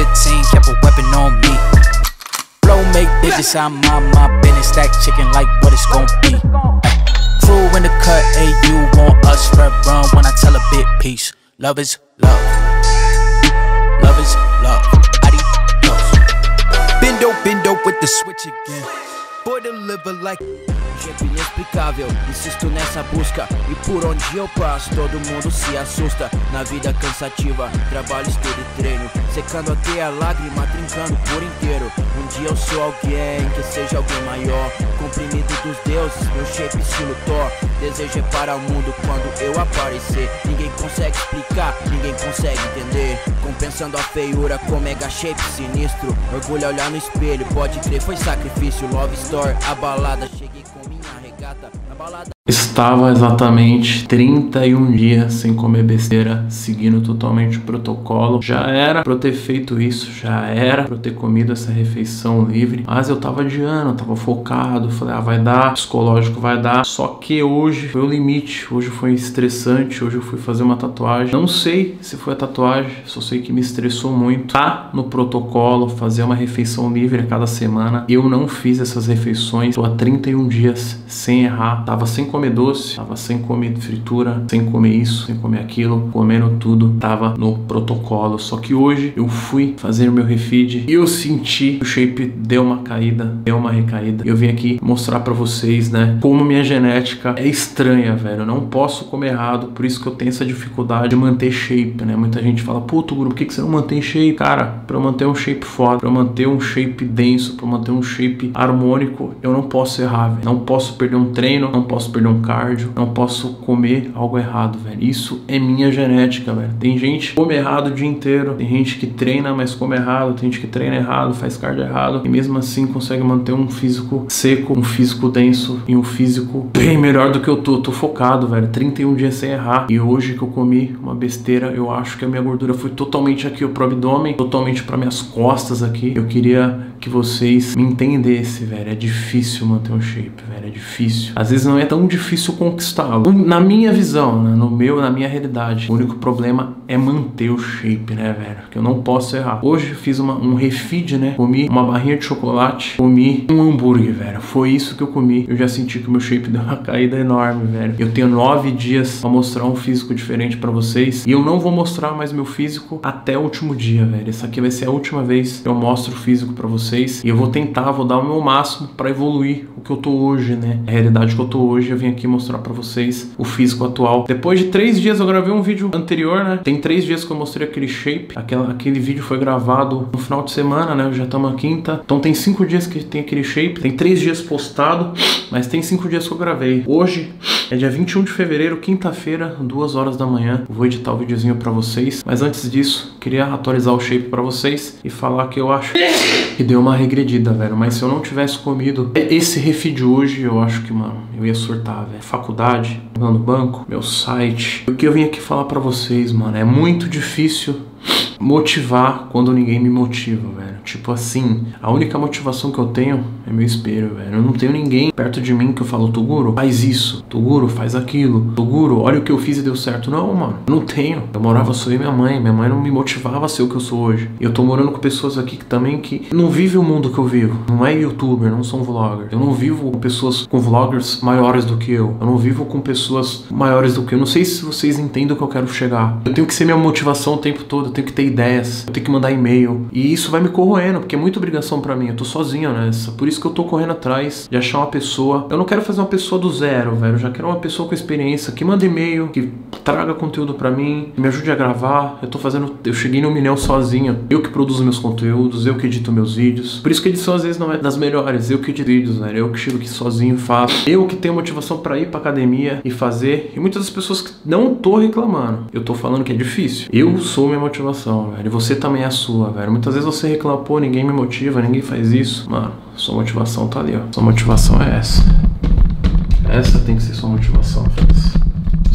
15, kept a weapon on me. Flow make digits, I'm on my business. Stack chicken like what it's gon' be. Ay, crew in the cut, hey, you want us red run when I tell a bit peace. Love is love. Love is love. I Adios. Bendo, bendo with the switch again. Boy, deliver like. Jeito inexplicável Insisto nessa busca. E por onde eu passo todo mundo se assusta. Na vida cansativa, trabalho, estudo e treino. Secando até a lágrima, trincando por inteiro. Um dia eu sou alguém, que seja alguém maior. Comprimido dos deuses, meu shape estilo Thor. Desejo é para o mundo quando eu aparecer. Ninguém consegue explicar, ninguém consegue entender. Compensando a feiura com mega shape sinistro. Orgulho é olhar no espelho, pode crer, foi sacrifício. Love Store, a balada, cheguei com regata Na balada Estava exatamente 31 dias sem comer besteira, seguindo totalmente o protocolo. Já era pra eu ter feito isso, já era pra eu ter comido essa refeição livre, mas eu tava adiando, tava focado, falei, ah, vai dar, psicológico vai dar. Só que hoje foi o limite, hoje foi estressante, hoje eu fui fazer uma tatuagem. Não sei se foi a tatuagem, só sei que me estressou muito. Tá no protocolo fazer uma refeição livre a cada semana. Eu não fiz essas refeições, tô há 31 dias sem errar, tava sem comer comer doce, tava sem comer fritura, sem comer isso, sem comer aquilo, comendo tudo, tava no protocolo. Só que hoje eu fui fazer o meu refeed e eu senti que o shape deu uma caída, deu uma recaída. Eu vim aqui mostrar para vocês, né, como minha genética é estranha, velho. Eu não posso comer errado, por isso que eu tenho essa dificuldade de manter shape, né? Muita gente fala, puto, Guru, por que, que você não mantém shape? Cara, pra eu manter um shape foda, pra eu manter um shape denso, pra eu manter um shape harmônico, eu não posso errar, velho. Não posso perder um treino, não posso perder um cardio, não posso comer algo errado, velho. Isso é minha genética, velho. Tem gente que come errado o dia inteiro, tem gente que treina, mas come errado, tem gente que treina errado, faz cardio errado e mesmo assim consegue manter um físico seco, um físico denso e um físico bem melhor do que eu tô. Tô focado, velho. 31 dias sem errar. E hoje que eu comi uma besteira, eu acho que a minha gordura foi totalmente aqui pro abdômen, totalmente para minhas costas aqui. Eu queria que vocês me entendessem, velho. É difícil manter um shape, velho. É difícil. Às vezes não é tão difícil conquistá-lo. Na minha visão, né? no meu, na minha realidade, o único problema é manter o shape, né, velho? Que eu não posso errar. Hoje fiz uma, um refeed, né? Comi uma barrinha de chocolate, comi um hambúrguer, velho. Foi isso que eu comi. Eu já senti que o meu shape deu uma caída enorme, velho. Eu tenho nove dias pra mostrar um físico diferente para vocês. E eu não vou mostrar mais meu físico até o último dia, velho. Essa aqui vai ser a última vez que eu mostro o físico para vocês. E eu vou tentar, vou dar o meu máximo para evoluir o que eu tô hoje, né? A realidade que eu tô hoje, eu vim aqui mostrar para vocês o físico atual. Depois de três dias, eu gravei um vídeo anterior, né? Tem três dias que eu mostrei aquele shape. Aquela, aquele vídeo foi gravado no final de semana, né? Já estamos na quinta. Então tem cinco dias que tem aquele shape. Tem três dias postado, mas tem cinco dias que eu gravei. Hoje é dia 21 de fevereiro, quinta-feira, duas horas da manhã. Vou editar o videozinho para vocês. Mas antes disso, queria atualizar o shape para vocês e falar que eu acho que deu uma regredida, velho. Mas se eu não tivesse comido esse refeed de hoje, eu acho que, mano, eu ia surtar, velho. Faculdade, no banco, meu site. O que eu vim aqui falar para vocês, mano, é muito difícil motivar quando ninguém me motiva, velho. Tipo assim, a única motivação que eu tenho é meu espelho, velho. Eu não tenho ninguém perto de mim que eu falo, Toguro, faz isso. Toguro, faz aquilo. Toguro, olha o que eu fiz e deu certo. Não, mano, eu não tenho. Eu morava só eu e minha mãe. Minha mãe não me motivava a ser o que eu sou hoje. Eu tô morando com pessoas aqui que também que não vivem o mundo que eu vivo. Não é youtuber, não são vlogger. Eu não vivo com pessoas com vloggers maiores do que eu. Eu não vivo com pessoas maiores do que eu. Não sei se vocês entendem o que eu quero chegar. Eu tenho que ser minha motivação o tempo todo. Eu tenho que ter ideias, eu tenho que mandar e-mail. E isso vai me corroendo, porque é muita obrigação para mim. Eu tô sozinho nessa. Por isso que eu tô correndo atrás de achar uma pessoa. Eu não quero fazer uma pessoa do zero, velho. Eu já quero uma pessoa com experiência que manda e-mail, que traga conteúdo para mim, que me ajude a gravar. Eu tô fazendo. Eu cheguei no milhão sozinho. Eu que produzo meus conteúdos, eu que edito meus vídeos. Por isso que a edição às vezes não é das melhores. Eu que edito vídeos, velho. Eu que chego aqui sozinho faço. Eu que tenho motivação para ir pra academia e fazer. E muitas das pessoas que não tô reclamando. Eu tô falando que é difícil. Eu sou minha motivação, velho. E você também é a sua, velho. Muitas vezes você reclama, pô, ninguém me motiva, ninguém faz isso. Mano, sua motivação tá ali, ó. Sua motivação é essa. Essa tem que ser sua motivação, Félix.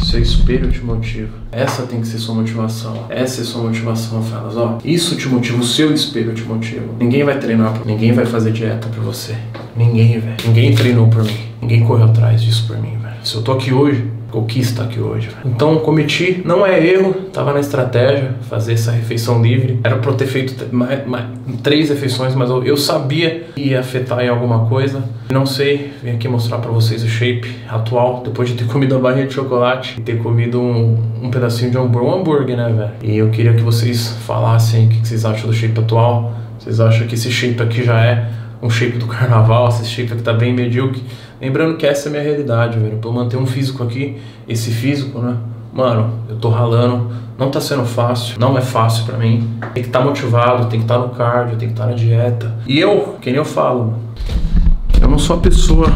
Seu espelho te motiva. Essa tem que ser sua motivação. Essa é sua motivação, Felas. Ó, isso te motiva, o seu espelho te motiva. Ninguém vai treinar, pra... ninguém vai fazer dieta pra você. Ninguém, velho. Ninguém treinou por mim. Ninguém correu atrás disso por mim, velho. Se eu tô aqui hoje, eu quis estar aqui hoje. Então cometi, não é erro, tava na estratégia fazer essa refeição livre. Era para ter feito mais, mais, três refeições, mas eu, eu, sabia que ia afetar em alguma coisa. Não sei, vim aqui mostrar para vocês o shape atual, depois de ter comido a barrinha de chocolate e ter comido um, um pedacinho de hambúrguer, um hambúrguer, né, velho? E eu queria que vocês falassem o que vocês acham do shape atual. Vocês acham que esse shape aqui já é um shape do carnaval, esse shape aqui tá bem medíocre? Lembrando que essa é a minha realidade, velho. Pra eu manter um físico aqui, esse físico, né? Mano, eu tô ralando, não tá sendo fácil, não é fácil para mim. Tem que estar tá motivado, tem que estar tá no cardio, tem que estar tá na dieta. E eu, quem eu falo, eu não sou a pessoa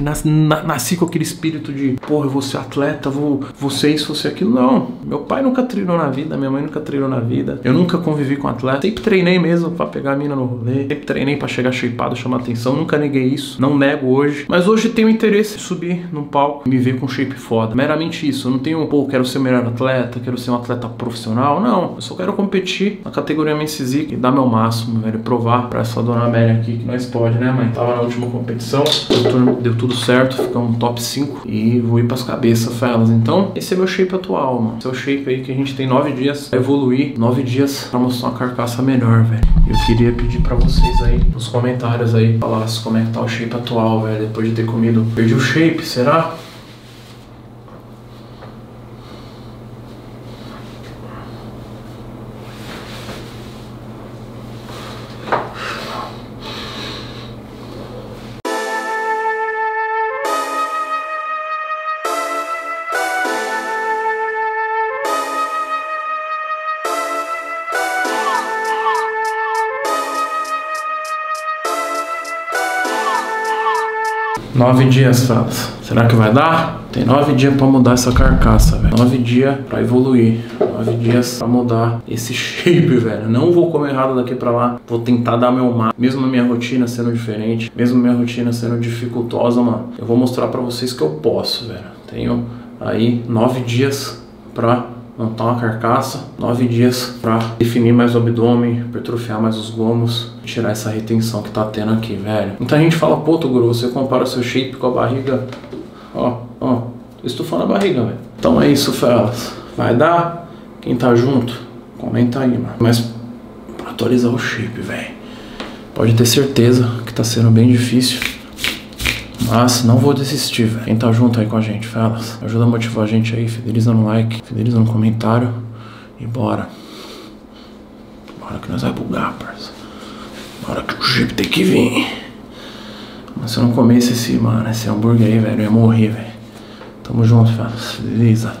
que nas, na, nasci com aquele espírito de, porra, eu vou ser atleta, vou, vou ser isso, vou ser aquilo. Não. Meu pai nunca treinou na vida, minha mãe nunca treinou na vida. Eu nunca convivi com atleta. Sempre treinei mesmo para pegar a mina no rolê. Sempre treinei para chegar shapeado, chamar atenção. Nunca neguei isso. Não nego hoje. Mas hoje tenho interesse em subir num palco e me ver com shape foda. Meramente isso. Eu não tenho, pô, quero ser o melhor atleta, quero ser um atleta profissional. Não. Eu só quero competir na categoria Men's Physique e dar meu máximo, velho. Provar pra essa dona Amélia aqui que nós pode, né, mãe? Tava na última competição, deu tudo, deu tudo certo, ficamos top 5 e vou ir pras cabeças, felas. Então, esse é meu shape atual, mano. Esse é o shape aí que a gente tem 9 dias pra evoluir, 9 dias pra mostrar uma carcaça melhor, velho. Eu queria pedir pra vocês aí, nos comentários aí, falasse como é que tá o shape atual, velho, depois de ter comido. Perdi o shape, será? Nove dias, Felas. Será que vai dar? Tem nove dias para mudar essa carcaça, velho. Nove dias para evoluir. Nove dias para mudar esse shape, velho. Não vou comer errado daqui para lá. Vou tentar dar meu máximo. Mesmo a minha rotina sendo diferente, mesmo a minha rotina sendo dificultosa, mano. Eu vou mostrar para vocês que eu posso, velho. Tenho aí nove dias para montar uma carcaça, nove dias para definir mais o abdômen, hipertrofiar mais os gomos, tirar essa retenção que tá tendo aqui, velho. Muita gente fala, pô, Toguro, você compara o seu shape com a barriga, ó, ó, estufando a barriga, velho. Então é isso, felas. Vai dar? Quem tá junto? Comenta aí, mano. Mas pra atualizar o shape, velho. Pode ter certeza que tá sendo bem difícil. Mas não vou desistir, velho. Quem tá junto aí com a gente, Felas, ajuda a motivar a gente aí, fideliza no like, fideliza no comentário e bora. Bora que nós vai bugar, parça. Bora que o chip tem que vir. Mas se eu não comesse esse, mano, esse hambúrguer aí, velho, eu ia morrer, velho. Tamo junto, Felas, fideliza.